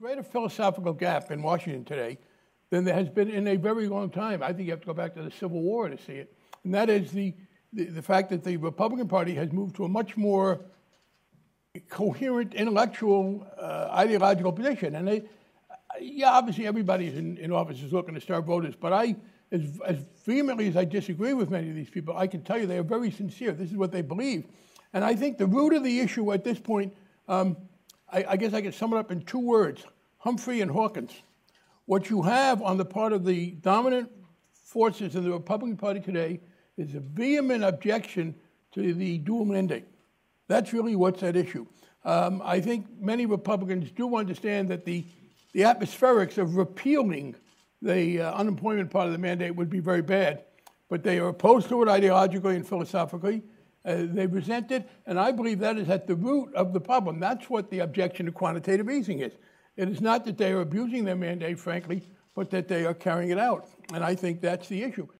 greater philosophical gap in Washington today than there has been in a very long time. I think you have to go back to the Civil War to see it. And that is the, the, the fact that the Republican Party has moved to a much more coherent intellectual, uh, ideological position. And they, yeah, obviously everybody in, in office is looking to start voters, but I, as, as vehemently as I disagree with many of these people, I can tell you they are very sincere. This is what they believe. And I think the root of the issue at this point, um, I, I guess I can sum it up in two words Humphrey and Hawkins. What you have on the part of the dominant forces in the Republican Party today is a vehement objection to the dual mandate. That's really what's at issue. Um, I think many Republicans do understand that the, the atmospherics of repealing the uh, unemployment part of the mandate would be very bad, but they are opposed to it ideologically and philosophically. Uh, they resent it, and I believe that is at the root of the problem. That's what the objection to quantitative easing is. It is not that they are abusing their mandate, frankly, but that they are carrying it out. And I think that's the issue.